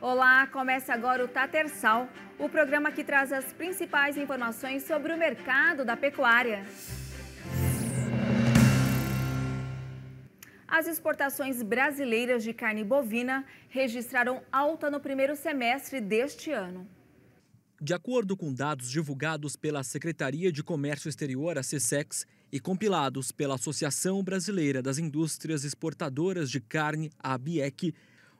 Olá, começa agora o Tatersal, o programa que traz as principais informações sobre o mercado da pecuária. As exportações brasileiras de carne bovina registraram alta no primeiro semestre deste ano. De acordo com dados divulgados pela Secretaria de Comércio Exterior, a e compilados pela Associação Brasileira das Indústrias Exportadoras de Carne, a ABIEC,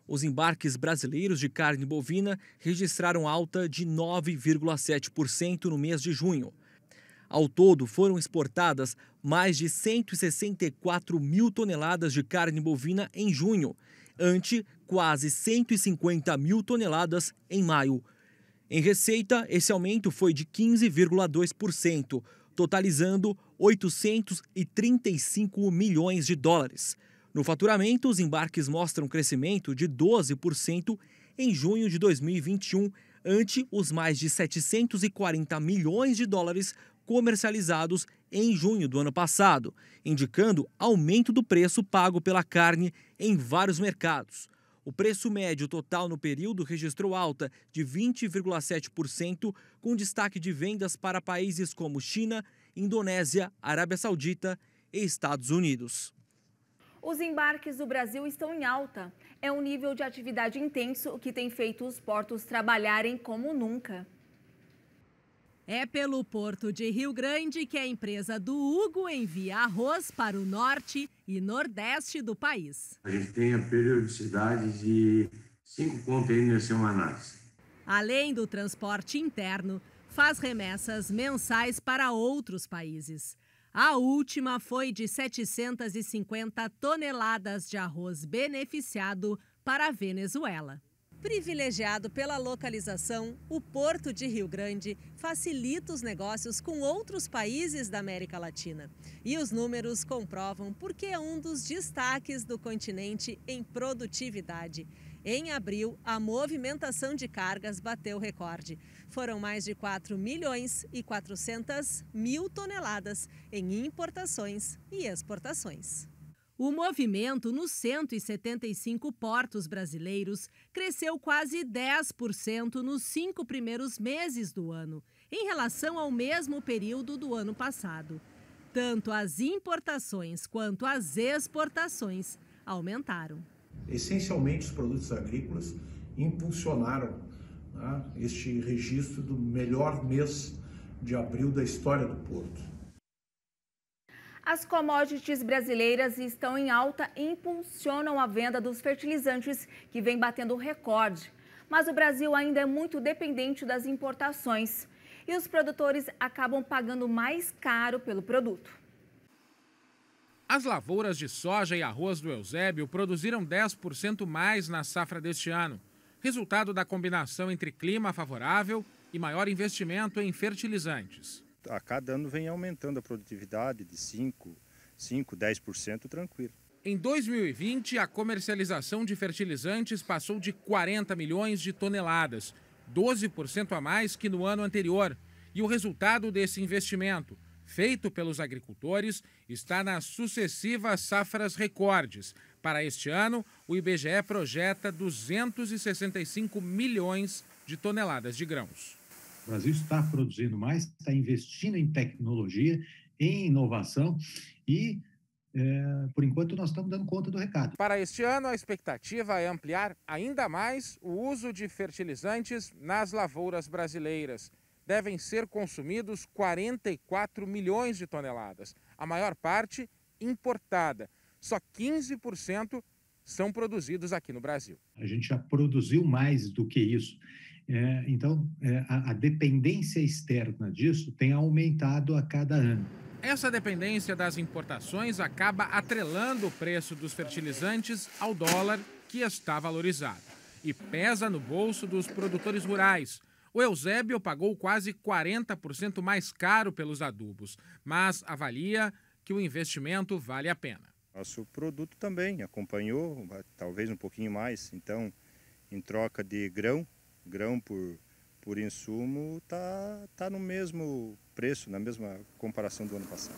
os embarques brasileiros de carne bovina registraram alta de 9,7% no mês de junho. Ao todo, foram exportadas mais de 164 mil toneladas de carne bovina em junho, ante quase 150 mil toneladas em maio. Em receita, esse aumento foi de 15,2%, totalizando 835 milhões de dólares. No faturamento, os embarques mostram crescimento de 12% em junho de 2021, ante os mais de 740 milhões de dólares comercializados em junho do ano passado, indicando aumento do preço pago pela carne em vários mercados. O preço médio total no período registrou alta de 20,7%, com destaque de vendas para países como China, Indonésia, Arábia Saudita e Estados Unidos. Os embarques do Brasil estão em alta. É um nível de atividade intenso que tem feito os portos trabalharem como nunca. É pelo porto de Rio Grande que a empresa do Hugo envia arroz para o norte e nordeste do país. A gente tem a periodicidade de cinco contêineres semanais. Além do transporte interno, faz remessas mensais para outros países. A última foi de 750 toneladas de arroz beneficiado para a Venezuela. Privilegiado pela localização, o Porto de Rio Grande facilita os negócios com outros países da América Latina. E os números comprovam porque é um dos destaques do continente em produtividade. Em abril, a movimentação de cargas bateu recorde. Foram mais de 4 milhões e 400 mil toneladas em importações e exportações. O movimento nos 175 portos brasileiros cresceu quase 10% nos cinco primeiros meses do ano, em relação ao mesmo período do ano passado. Tanto as importações quanto as exportações aumentaram. Essencialmente, os produtos agrícolas impulsionaram né, este registro do melhor mês de abril da história do Porto. As commodities brasileiras estão em alta e impulsionam a venda dos fertilizantes, que vem batendo recorde. Mas o Brasil ainda é muito dependente das importações e os produtores acabam pagando mais caro pelo produto. As lavouras de soja e arroz do Eusébio produziram 10% mais na safra deste ano, resultado da combinação entre clima favorável e maior investimento em fertilizantes. A cada ano vem aumentando a produtividade de 5, 5 10% tranquilo. Em 2020, a comercialização de fertilizantes passou de 40 milhões de toneladas, 12% a mais que no ano anterior. E o resultado desse investimento, feito pelos agricultores está nas sucessivas safras recordes. Para este ano, o IBGE projeta 265 milhões de toneladas de grãos. O Brasil está produzindo mais, está investindo em tecnologia, em inovação e, é, por enquanto, nós estamos dando conta do recado. Para este ano, a expectativa é ampliar ainda mais o uso de fertilizantes nas lavouras brasileiras devem ser consumidos 44 milhões de toneladas, a maior parte importada. Só 15% são produzidos aqui no Brasil. A gente já produziu mais do que isso. É, então, é, a, a dependência externa disso tem aumentado a cada ano. Essa dependência das importações acaba atrelando o preço dos fertilizantes ao dólar, que está valorizado, e pesa no bolso dos produtores rurais o Eusébio pagou quase 40% mais caro pelos adubos, mas avalia que o investimento vale a pena. Nosso produto também acompanhou, talvez um pouquinho mais. Então, em troca de grão, grão por, por insumo, está tá no mesmo preço, na mesma comparação do ano passado.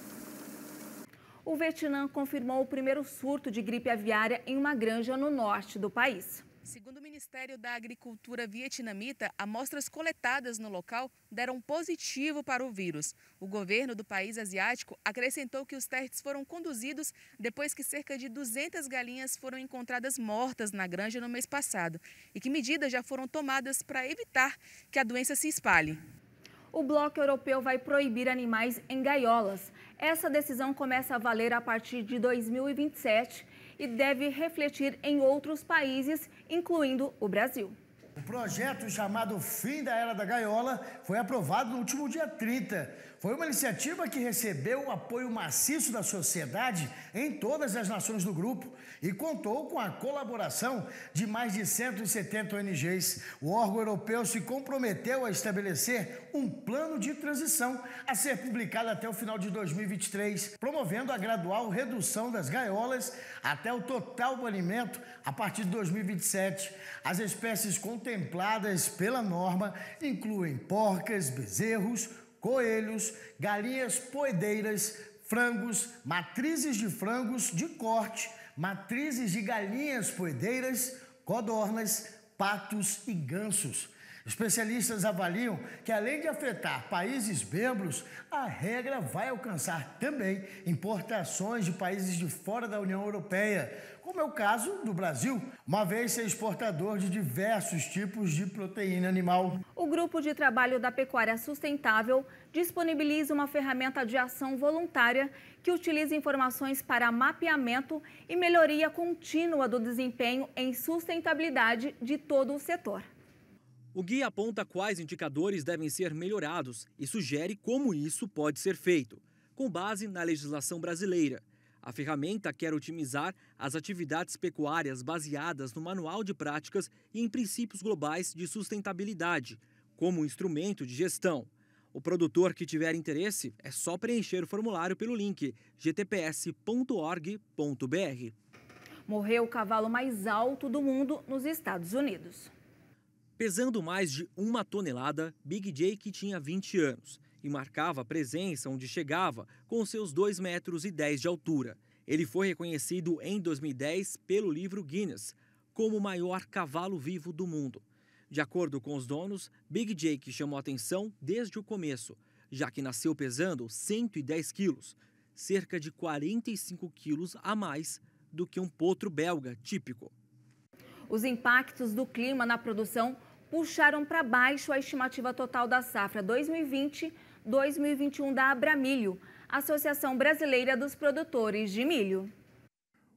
O Vietnã confirmou o primeiro surto de gripe aviária em uma granja no norte do país. Segundo o Ministério da Agricultura vietnamita, amostras coletadas no local deram positivo para o vírus. O governo do país asiático acrescentou que os testes foram conduzidos depois que cerca de 200 galinhas foram encontradas mortas na granja no mês passado e que medidas já foram tomadas para evitar que a doença se espalhe. O bloco europeu vai proibir animais em gaiolas. Essa decisão começa a valer a partir de 2027 e deve refletir em outros países, incluindo o Brasil. O projeto chamado Fim da Era da Gaiola foi aprovado no último dia 30. Foi uma iniciativa que recebeu o apoio maciço da sociedade em todas as nações do grupo e contou com a colaboração de mais de 170 ONGs. O órgão europeu se comprometeu a estabelecer um plano de transição a ser publicado até o final de 2023, promovendo a gradual redução das gaiolas até o total banimento a partir de 2027. As espécies contempladas pela norma incluem porcas, bezerros, coelhos, galinhas poedeiras, frangos, matrizes de frangos de corte, matrizes de galinhas poedeiras, codornas, patos e gansos. Especialistas avaliam que, além de afetar países membros, a regra vai alcançar também importações de países de fora da União Europeia, como é o caso do Brasil, uma vez ser exportador de diversos tipos de proteína animal. O Grupo de Trabalho da Pecuária Sustentável disponibiliza uma ferramenta de ação voluntária que utiliza informações para mapeamento e melhoria contínua do desempenho em sustentabilidade de todo o setor. O guia aponta quais indicadores devem ser melhorados e sugere como isso pode ser feito, com base na legislação brasileira. A ferramenta quer otimizar as atividades pecuárias baseadas no Manual de Práticas e em princípios globais de sustentabilidade, como instrumento de gestão. O produtor que tiver interesse é só preencher o formulário pelo link gtps.org.br. Morreu o cavalo mais alto do mundo nos Estados Unidos. Pesando mais de uma tonelada, Big Jake tinha 20 anos e marcava a presença onde chegava com seus 2 metros e 10 de altura. Ele foi reconhecido em 2010 pelo livro Guinness como o maior cavalo vivo do mundo. De acordo com os donos, Big Jake chamou atenção desde o começo, já que nasceu pesando 110 quilos, cerca de 45 quilos a mais do que um potro belga típico. Os impactos do clima na produção puxaram para baixo a estimativa total da safra 2020 2021 da Abramilho, Associação Brasileira dos Produtores de Milho.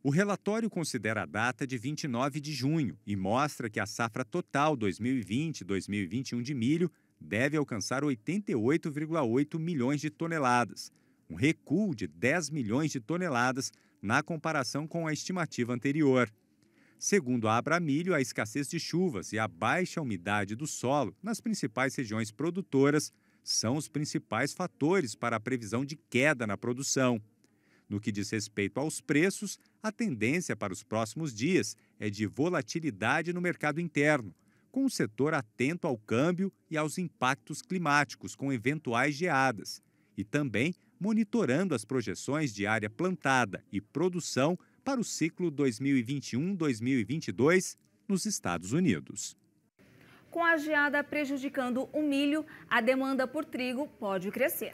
O relatório considera a data de 29 de junho e mostra que a safra total 2020-2021 de milho deve alcançar 88,8 milhões de toneladas, um recuo de 10 milhões de toneladas na comparação com a estimativa anterior. Segundo a Abramilho, a escassez de chuvas e a baixa umidade do solo nas principais regiões produtoras são os principais fatores para a previsão de queda na produção. No que diz respeito aos preços, a tendência para os próximos dias é de volatilidade no mercado interno, com o setor atento ao câmbio e aos impactos climáticos com eventuais geadas, e também monitorando as projeções de área plantada e produção para o ciclo 2021-2022 nos Estados Unidos. Com a geada prejudicando o milho, a demanda por trigo pode crescer.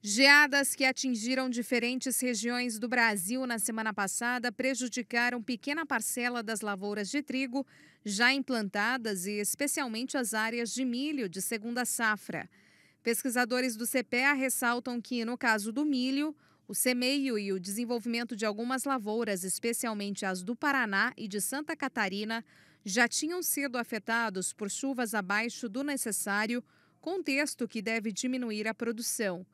Geadas que atingiram diferentes regiões do Brasil na semana passada prejudicaram pequena parcela das lavouras de trigo já implantadas e especialmente as áreas de milho de segunda safra. Pesquisadores do CPEA ressaltam que, no caso do milho, o semeio e o desenvolvimento de algumas lavouras, especialmente as do Paraná e de Santa Catarina, já tinham sido afetados por chuvas abaixo do necessário, contexto que deve diminuir a produção.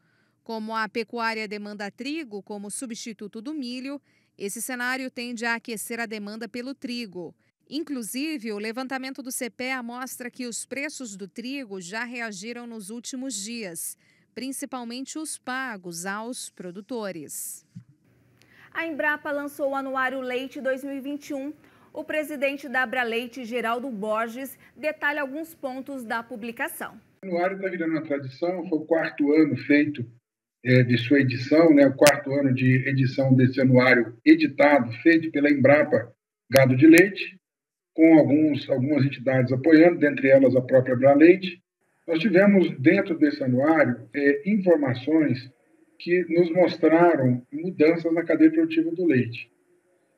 Como a pecuária demanda trigo como substituto do milho, esse cenário tende a aquecer a demanda pelo trigo. Inclusive, o levantamento do CPEA mostra que os preços do trigo já reagiram nos últimos dias, principalmente os pagos aos produtores. A Embrapa lançou o Anuário Leite 2021 o presidente da Abraleite, Geraldo Borges, detalha alguns pontos da publicação. O anuário está virando uma tradição, foi o quarto ano feito é, de sua edição, né, o quarto ano de edição desse anuário editado, feito pela Embrapa Gado de Leite. com alguns, algumas entidades apoiando, dentre elas a própria Braleite. Nós tivemos dentro desse anuário é, informações que nos mostraram mudanças na cadeia produtiva do leite.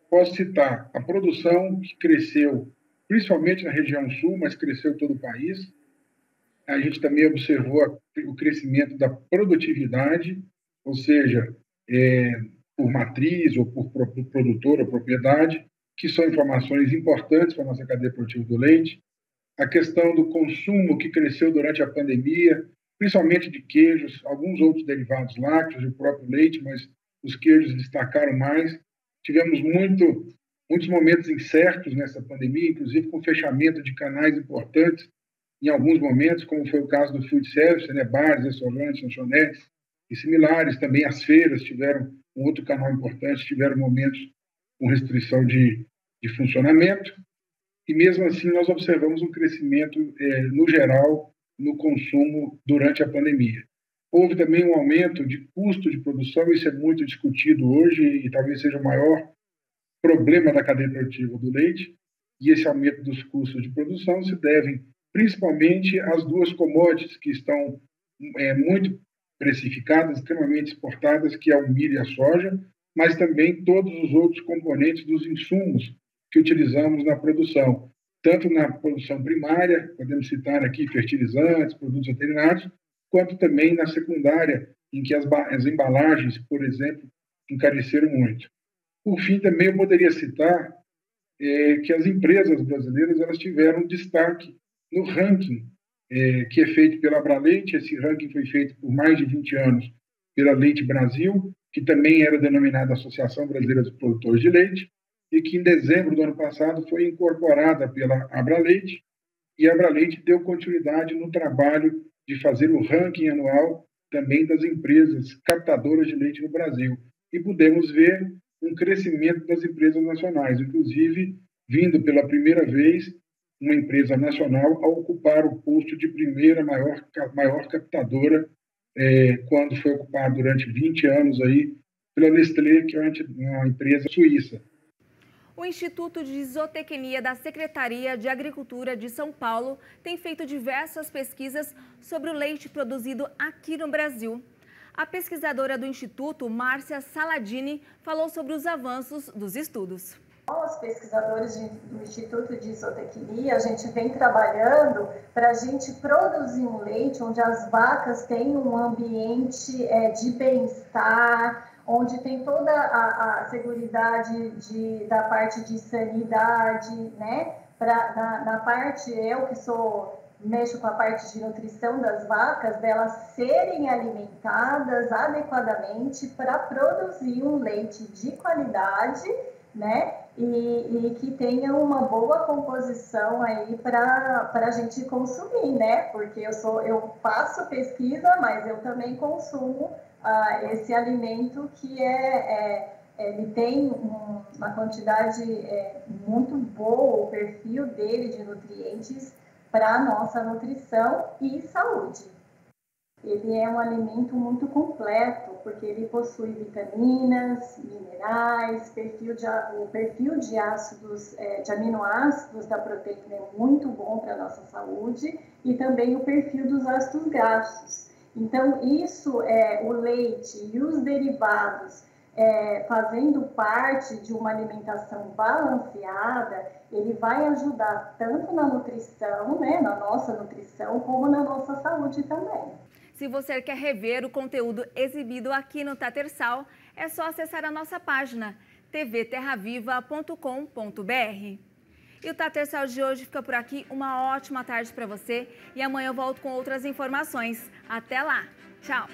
Posso citar a produção que cresceu, principalmente na região sul, mas cresceu todo o país. A gente também observou o crescimento da produtividade, ou seja, é, por matriz ou por produtor ou propriedade, que são informações importantes para a nossa cadeia produtiva do leite. A questão do consumo que cresceu durante a pandemia, principalmente de queijos, alguns outros derivados lácteos e o próprio leite, mas os queijos destacaram mais. Tivemos muito, muitos momentos incertos nessa pandemia, inclusive com fechamento de canais importantes em alguns momentos, como foi o caso do food service, né, bares, restaurantes, lanchonetes e similares. Também as feiras tiveram um outro canal importante, tiveram momentos com restrição de, de funcionamento. E mesmo assim, nós observamos um crescimento, é, no geral, no consumo durante a pandemia. Houve também um aumento de custo de produção, isso é muito discutido hoje e talvez seja o maior problema da cadeia produtiva do leite. E esse aumento dos custos de produção se devem principalmente às duas commodities que estão é, muito precificadas, extremamente exportadas, que é o milho e a soja, mas também todos os outros componentes dos insumos que utilizamos na produção, tanto na produção primária, podemos citar aqui fertilizantes, produtos veterinários, quanto também na secundária, em que as, as embalagens, por exemplo, encareceram muito. Por fim, também eu poderia citar é, que as empresas brasileiras elas tiveram destaque no ranking é, que é feito pela Abraleite. Esse ranking foi feito por mais de 20 anos pela Leite Brasil, que também era denominada Associação Brasileira dos Produtores de Leite, e que em dezembro do ano passado foi incorporada pela Abraleite, e a Abraleite deu continuidade no trabalho de fazer o ranking anual também das empresas captadoras de leite no Brasil. E pudemos ver um crescimento das empresas nacionais, inclusive vindo pela primeira vez uma empresa nacional a ocupar o posto de primeira maior, maior captadora, é, quando foi ocupado durante 20 anos aí pela Nestlé, que é uma empresa suíça. O Instituto de Isotecnia da Secretaria de Agricultura de São Paulo tem feito diversas pesquisas sobre o leite produzido aqui no Brasil. A pesquisadora do Instituto, Márcia Saladini, falou sobre os avanços dos estudos. Nós, pesquisadores de, do Instituto de Isotecnia, a gente vem trabalhando para a gente produzir um leite onde as vacas têm um ambiente é, de bem-estar, onde tem toda a, a segurança de, da parte de sanidade, né? Pra, na, na parte, eu que sou mexo com a parte de nutrição das vacas, delas serem alimentadas adequadamente para produzir um leite de qualidade, né? E, e, que tenha uma boa composição aí para a gente consumir, né? Porque eu sou eu faço pesquisa, mas eu também consumo uh, esse alimento que é, é ele tem um, uma quantidade é, muito boa, o perfil dele de nutrientes para a nossa nutrição e saúde. Ele é um alimento muito completo, porque ele possui vitaminas, minerais, perfil de, o perfil de ácidos, é, de aminoácidos da proteína é muito bom para a nossa saúde e também o perfil dos ácidos graxos. Então, isso é o leite e os derivados é, fazendo parte de uma alimentação balanceada, ele vai ajudar tanto na nutrição, né, na nossa nutrição, como na nossa saúde também. Se você quer rever o conteúdo exibido aqui no Tatersal, é só acessar a nossa página tvterraviva.com.br. E o Tatersal de hoje fica por aqui. Uma ótima tarde para você e amanhã eu volto com outras informações. Até lá. Tchau.